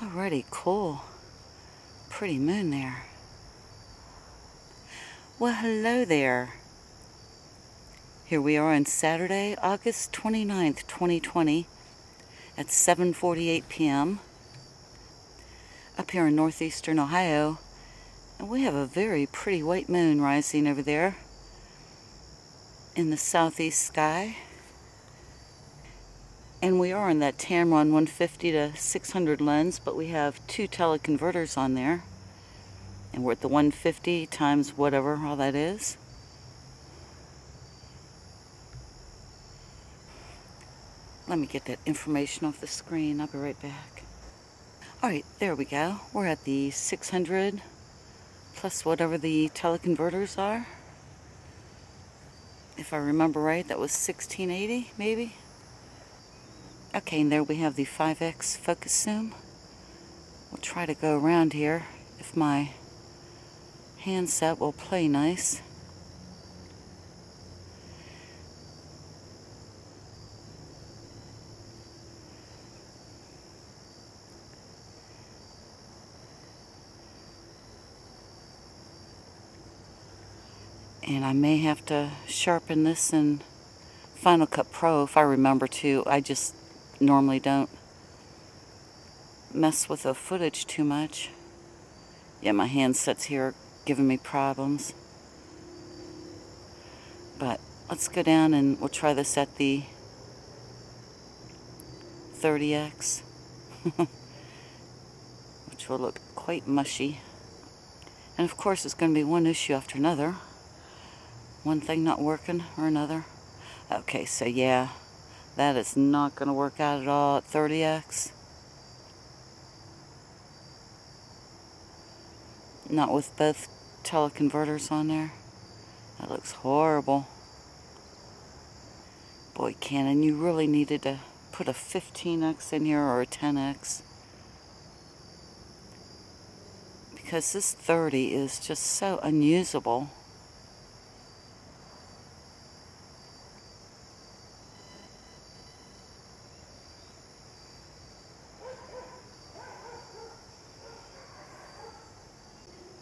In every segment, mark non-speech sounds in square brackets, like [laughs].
Alrighty, cool. Pretty moon there. Well, hello there. Here we are on Saturday, August 29th, 2020 at 7.48 p.m. up here in northeastern Ohio. And we have a very pretty white moon rising over there in the southeast sky. And we are on that Tamron 150 to 600 lens, but we have two teleconverters on there. And we're at the 150 times whatever all that is. Let me get that information off the screen. I'll be right back. Alright, there we go. We're at the 600 plus whatever the teleconverters are. If I remember right, that was 1680 maybe. Okay, and there we have the 5X focus zoom. We'll try to go around here if my handset will play nice. And I may have to sharpen this in Final Cut Pro if I remember to. I just normally don't mess with the footage too much. Yeah, my handsets here giving me problems. But let's go down and we'll try this at the 30X. [laughs] which will look quite mushy. And of course it's going to be one issue after another. One thing not working or another. Okay, so yeah, that is not going to work out at all at 30x. Not with both teleconverters on there. That looks horrible. Boy, Canon, you really needed to put a 15x in here or a 10x. Because this 30 is just so unusable.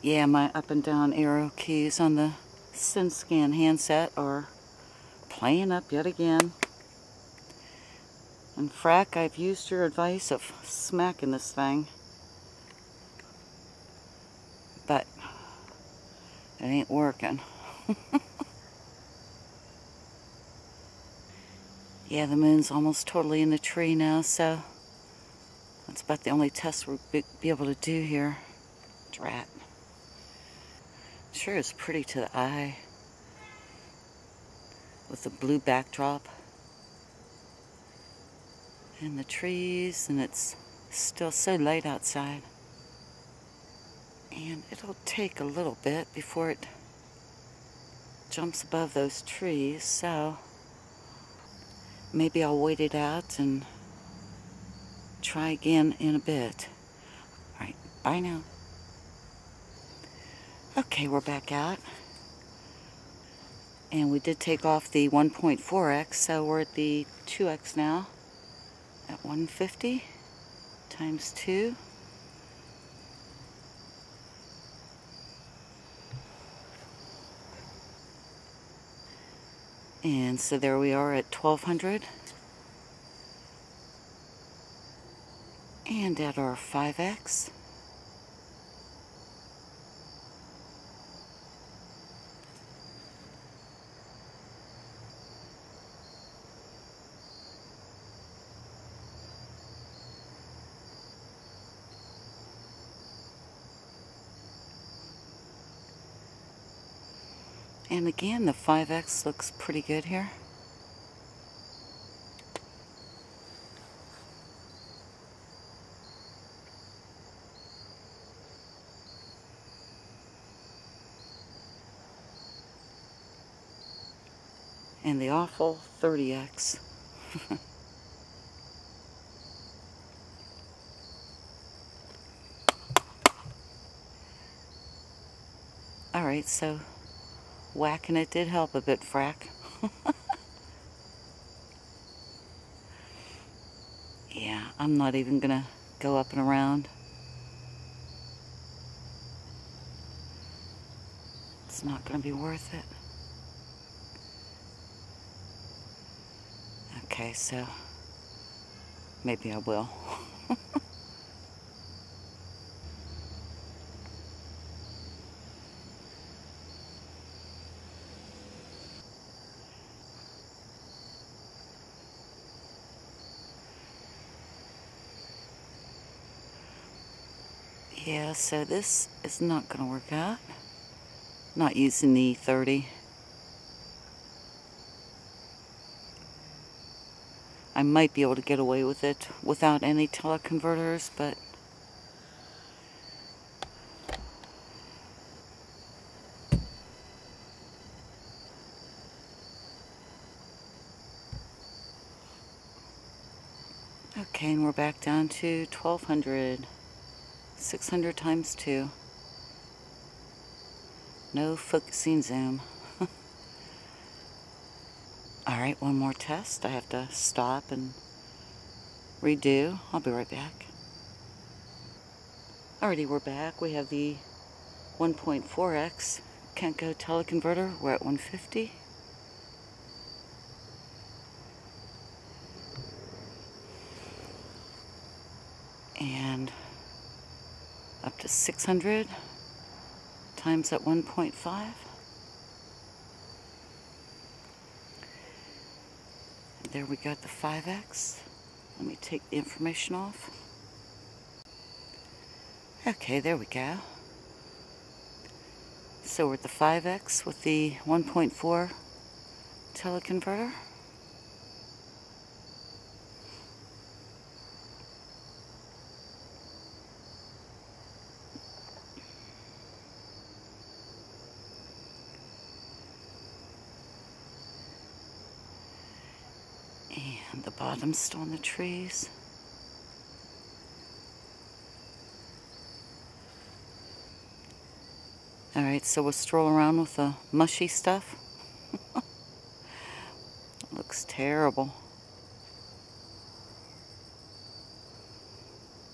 Yeah, my up and down arrow keys on the SynScan handset are playing up yet again. And Frack, I've used your advice of smacking this thing. But it ain't working. [laughs] yeah, the moon's almost totally in the tree now, so that's about the only test we'll be able to do here. Drat. Sure is pretty to the eye. With the blue backdrop. And the trees, and it's still so light outside. And it'll take a little bit before it jumps above those trees, so maybe I'll wait it out and try again in a bit. Alright, bye now. Okay, we're back out. And we did take off the 1.4x, so we're at the 2x now at 150 times 2. And so there we are at 1200. And at our 5x. And again, the 5X looks pretty good here. And the awful 30X. [laughs] Alright, so whacking it did help a bit, Frack. [laughs] yeah, I'm not even going to go up and around. It's not going to be worth it. Okay, so maybe I will. [laughs] Yeah, so this is not going to work out. Not using the 30. I might be able to get away with it without any teleconverters, but Okay, and we're back down to 1200. 600 times 2. No focusing zoom. [laughs] Alright, one more test. I have to stop and redo. I'll be right back. Alrighty, we're back. We have the 1.4x Kenko teleconverter. We're at 150. And up 600 times at 1.5. There we got the 5x. Let me take the information off. Okay, there we go. So we're at the 5x with the 1.4 teleconverter. And the bottom's still in the trees. Alright, so we'll stroll around with the mushy stuff. [laughs] Looks terrible.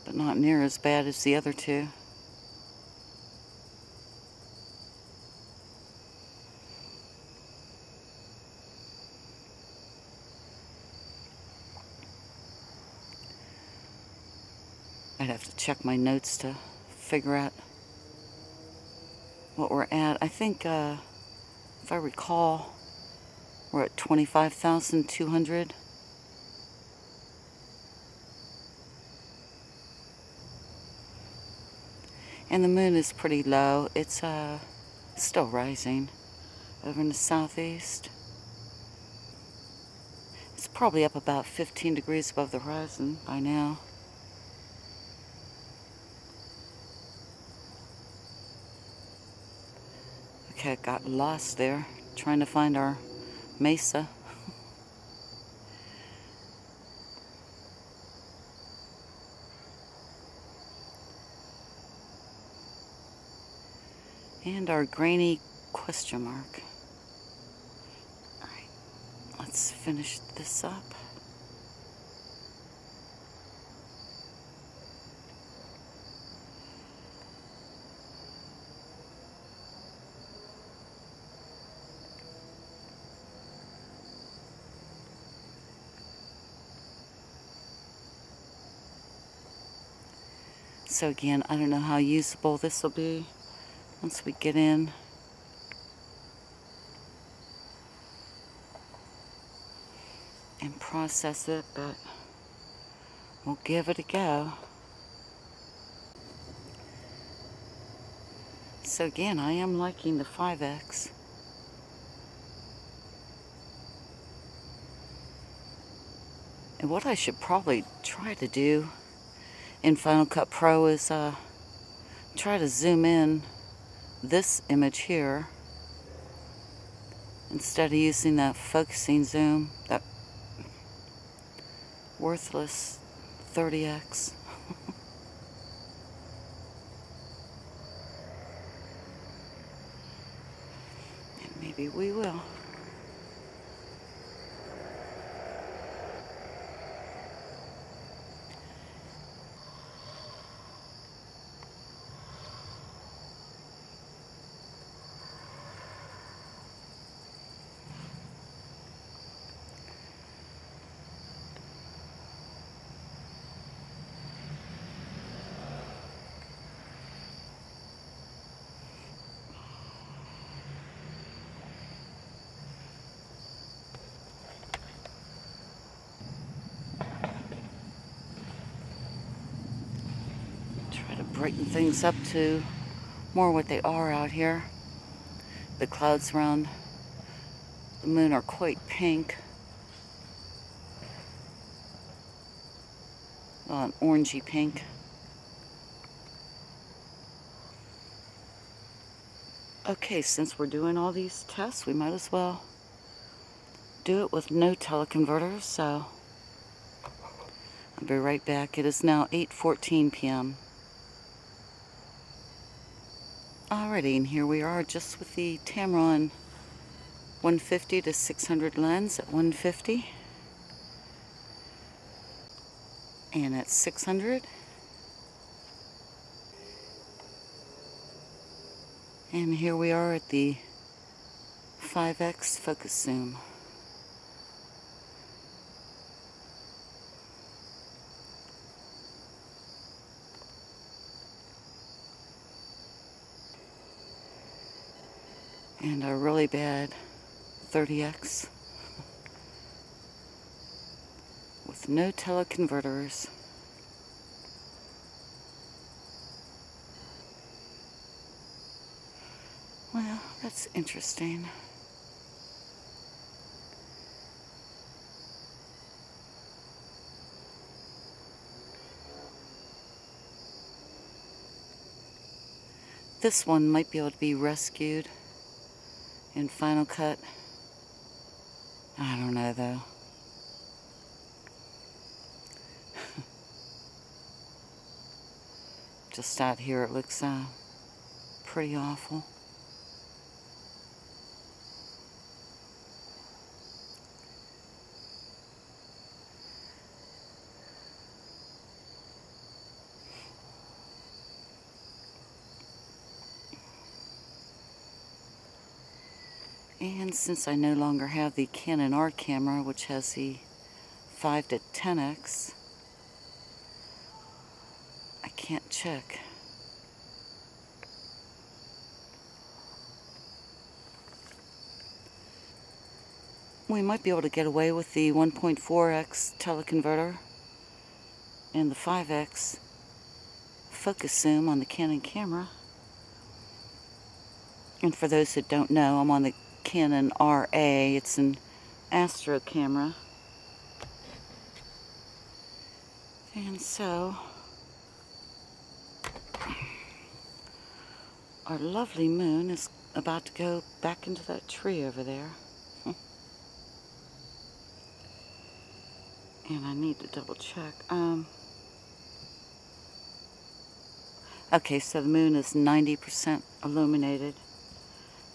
But not near as bad as the other two. Check my notes to figure out what we're at. I think, uh, if I recall, we're at 25,200. And the moon is pretty low. It's uh, still rising over in the southeast. It's probably up about 15 degrees above the horizon by now. Lost there trying to find our mesa. and our grainy question mark. Alright, let's finish this up. So again, I don't know how usable this will be once we get in. And process it, but we'll give it a go. So again, I am liking the 5X. And what I should probably try to do in Final Cut Pro is uh, try to zoom in this image here instead of using that focusing zoom, that worthless 30x. [laughs] and maybe we will. Brighten things up to more what they are out here. The clouds around the moon are quite pink. Well, an orangey pink. Okay, since we're doing all these tests, we might as well do it with no teleconverter, so I'll be right back. It is now 8.14 p.m. Alrighty, and here we are just with the Tamron 150 to 600 lens at 150. And at 600. And here we are at the 5x focus zoom. And a really bad 30X with no teleconverters. Well, that's interesting. This one might be able to be rescued in Final Cut. I don't know though. [laughs] Just out here it looks uh, pretty awful. And since I no longer have the Canon R camera, which has the 5 to 10x, I can't check. We might be able to get away with the 1.4x teleconverter and the 5x focus zoom on the Canon camera. And for those that don't know, I'm on the Canon RA. It's an astro camera. And so, our lovely moon is about to go back into that tree over there. [laughs] and I need to double check. Um, okay, so the moon is 90% illuminated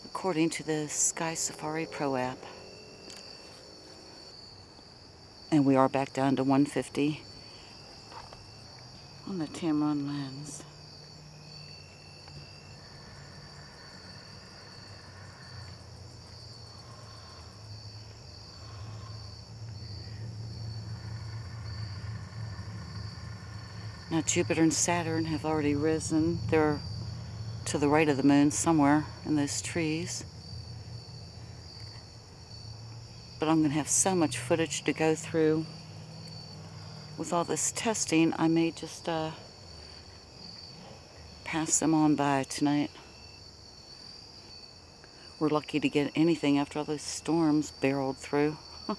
according to the Sky Safari Pro app. And we are back down to 150 on the Tamron lens. Now Jupiter and Saturn have already risen. They're to the right of the moon somewhere in those trees. But I'm going to have so much footage to go through with all this testing, I may just uh, pass them on by tonight. We're lucky to get anything after all those storms barreled through. [laughs]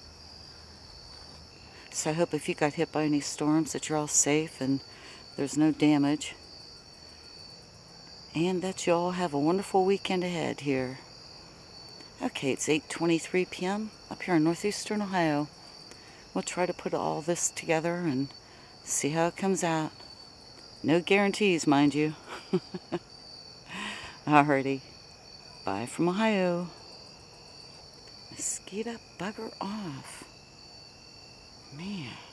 so I hope if you got hit by any storms that you're all safe and there's no damage and that you all have a wonderful weekend ahead here. Okay, it's 8.23 p.m. up here in northeastern Ohio. We'll try to put all this together and see how it comes out. No guarantees, mind you. [laughs] Alrighty. Bye from Ohio. Mosquito bugger off. Man.